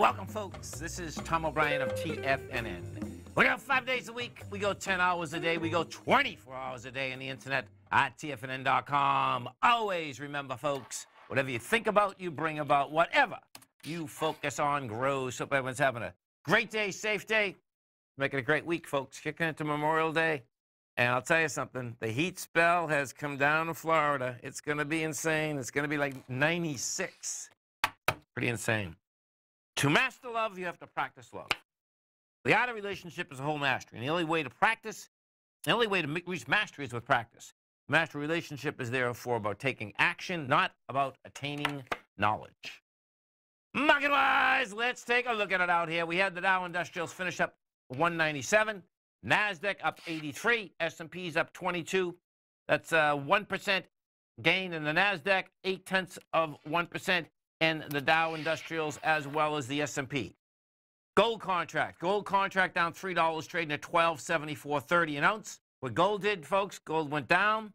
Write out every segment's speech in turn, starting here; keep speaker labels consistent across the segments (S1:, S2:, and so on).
S1: Welcome, folks. This is Tom O'Brien of TFNN. We go five days a week. We go 10 hours a day. We go 24 hours a day on the internet at TFNN.com. Always remember, folks, whatever you think about, you bring about. Whatever you focus on grows. Hope everyone's having a great day, safe day. Make it a great week, folks. Kicking into Memorial Day. And I'll tell you something, the heat spell has come down to Florida. It's going to be insane. It's going to be like 96. Pretty insane. To master love, you have to practice love. The art of relationship is a whole mastery. And the only way to practice, the only way to reach mastery is with practice. Master relationship is therefore about taking action, not about attaining knowledge. Market wise, let's take a look at it out here. We had the Dow Industrials finish up 197. NASDAQ up 83, S&P's up 22. That's uh, a 1% gain in the NASDAQ, 8 tenths of 1% in the Dow Industrials as well as the S&P. Gold contract. Gold contract down $3, trading at 1274.30 an ounce. What gold did, folks, gold went down,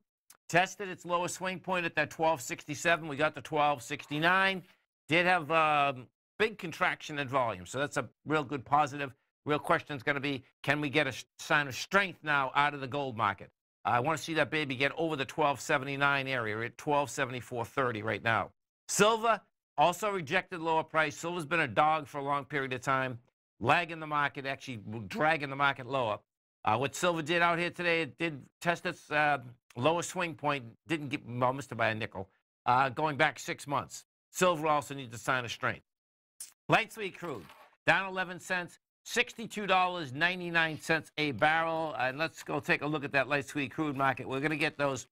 S1: tested its lowest swing point at that 1267. We got to 1269. Did have a um, big contraction in volume, so that's a real good positive. Real question is going to be, can we get a sign of strength now out of the gold market? I want to see that baby get over the 1279 area. We're at 1274.30 right now. Silver also rejected lower price. Silver's been a dog for a long period of time, lagging the market, actually dragging the market lower. Uh, what silver did out here today, it did test its uh, lowest swing point, didn't get, missed it by a nickel, uh, going back six months. Silver also needs a sign of strength. Light sweet crude, down 11 cents. $62.99 a barrel. And let's go take a look at that light sweet crude market. We're going to get those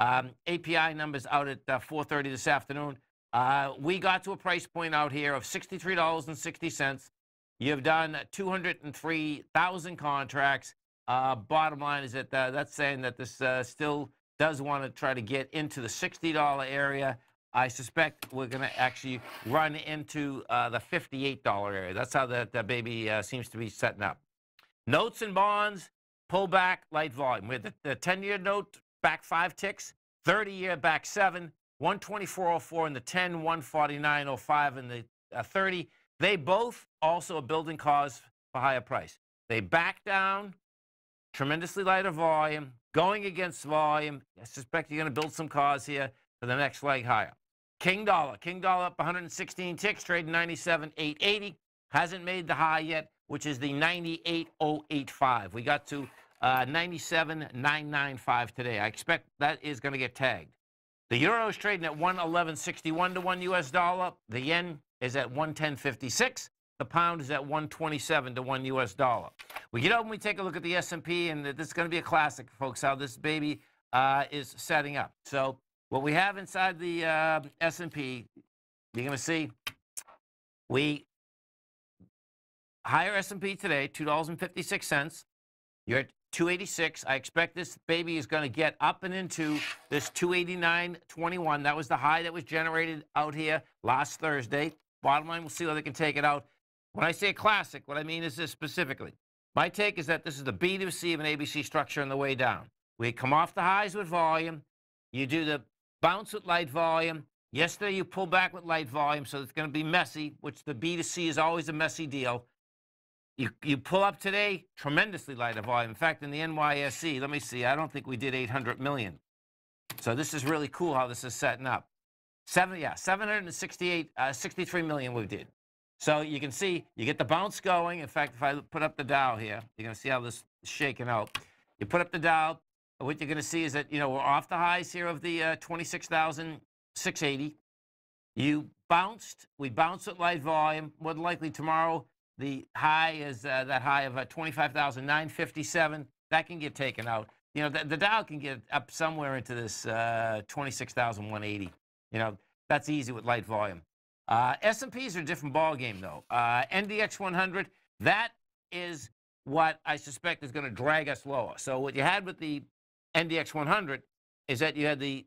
S1: um, API numbers out at uh, 4.30 this afternoon. Uh, we got to a price point out here of $63.60. You've done 203,000 contracts. Uh, bottom line is that uh, that's saying that this uh, still does want to try to get into the $60 area. I suspect we're going to actually run into uh, the $58 area. That's how that, that baby uh, seems to be setting up. Notes and bonds, pull back, light volume. With the, the 10-year note back five ticks, 30-year back seven, 124.04 in the 10, 149.05 in the uh, 30. They both also are building cause for higher price. They back down, tremendously lighter volume, going against volume. I suspect you're going to build some cause here for the next leg higher. King Dollar. King Dollar up 116 ticks, trading 97,880. Hasn't made the high yet, which is the 98,085. We got to uh, 97,995 today. I expect that is going to get tagged. The euro is trading at 111.61 to 1 US dollar. The yen is at 110.56. The pound is at 127 to 1 US dollar. We get over and we take a look at the S&P, and this is going to be a classic, folks, how this baby uh, is setting up. So what we have inside the uh, S&P, you're going to see we higher S&P today, $2.56. You're at 286. I expect this baby is going to get up and into this 289.21. That was the high that was generated out here last Thursday. Bottom line, we'll see whether they can take it out. When I say classic, what I mean is this specifically. My take is that this is the B to C of an ABC structure on the way down. We come off the highs with volume. You do the bounce with light volume. Yesterday, you pull back with light volume, so it's going to be messy, which the B to C is always a messy deal. You, you pull up today, tremendously lighter volume. In fact, in the NYSE, let me see, I don't think we did 800 million. So this is really cool how this is setting up. Seven, yeah, 768, uh, 63 million we did. So you can see, you get the bounce going. In fact, if I put up the Dow here, you're going to see how this is shaking out. You put up the Dow, what you're going to see is that, you know, we're off the highs here of the uh, 26,680. You bounced. We bounced at light volume. More likely tomorrow, the high is uh, that high of uh, 25,957. That can get taken out. You know, the, the, Dow can get up somewhere into this uh, 26,180. You know, that's easy with light volume. Uh, S&Ps are a different ballgame, though. Uh, NDX 100, that is what I suspect is going to drag us lower. So what you had with the NDX 100 is that you had the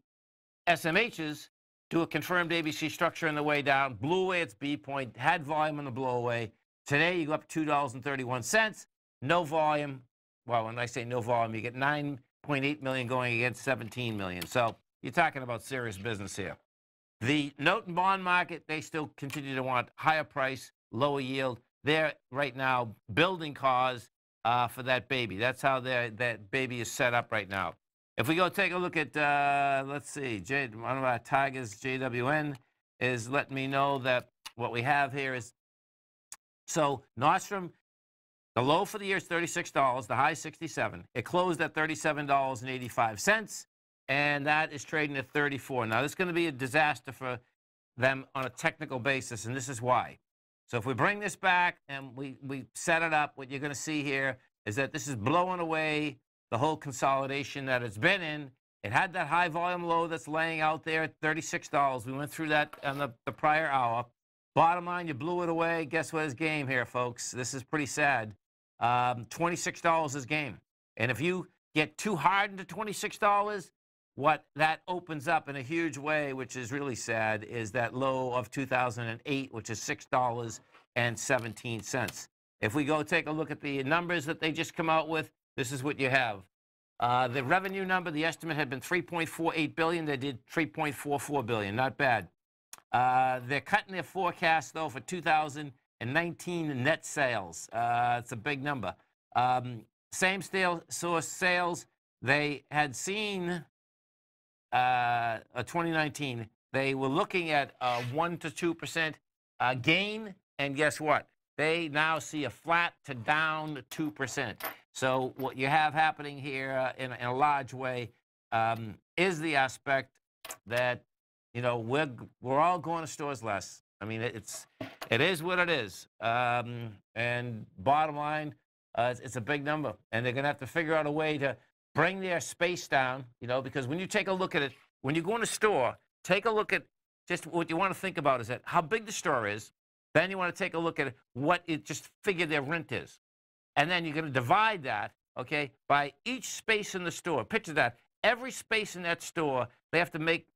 S1: SMHs do a confirmed ABC structure on the way down, blew away its B point, had volume on the blow away. Today, you go up $2.31. No volume. Well, when I say no volume, you get 9.8 million going against 17 million. So you're talking about serious business here. The note and bond market, they still continue to want higher price. lower yield. They're right now building cause uh, for that baby. That's how that baby is set up right now. If we go take a look at, uh, let's see, J, one of our Tigers, JWN, is letting me know that what we have here is, so Nordstrom, the low for the year is $36, the high 67. It closed at $37.85, and that is trading at 34. Now, this is going to be a disaster for them on a technical basis, and this is why. So if we bring this back and we, we set it up, what you're going to see here is that this is blowing away the whole consolidation that it's been in. It had that high volume low that's laying out there at $36. We went through that on the, the prior hour. Bottom line, you blew it away. Guess what is game here, folks? This is pretty sad. Um, $26 is game. And if you get too hard into $26, what that opens up in a huge way, which is really sad, is that low of 2008, which is $6.17. If we go take a look at the numbers that they just come out with, this is what you have. Uh, the revenue number, the estimate had been 3.48 billion. They did 3.44 billion. Not bad. Uh, they're cutting their forecast though for 2019 net sales. Uh, it's a big number. Um, same store sales. They had seen uh, 2019, they were looking at a 1 to 2% uh, gain, and guess what? They now see a flat to down 2%. So what you have happening here uh, in, in, a large way um, is the aspect that, you know, we're, we're all going to stores less. I mean, it's, it is what it is. Um, and bottom line, uh, it's, it's a big number. And they're going to have to figure out a way to bring their space down, you know, because when you take a look at it, when you go in a store, take a look at just what you want to think about is that how big the store is. Then you want to take a look at what it just figure their rent is. And then you're going to divide that, okay, by each space in the store. Picture that. Every space in that store, they have to make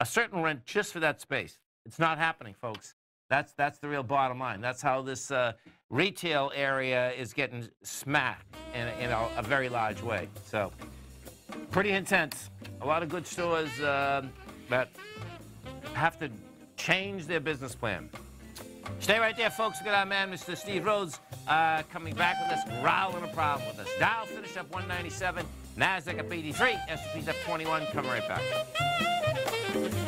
S1: a certain rent just for that space. It's not happening, folks. That's, that's the real bottom line. That's how this uh, retail area is getting smacked in, in a, a, very large way. So, pretty intense. A lot of good stores uh, that have to change their business plan. Stay right there, folks. We got our man, Mr. Steve Rhodes, uh, coming back with us, growling a problem with us. Dow finished up 197, NASDAQ up 83, S&P's up 21. Come right back. Thank you.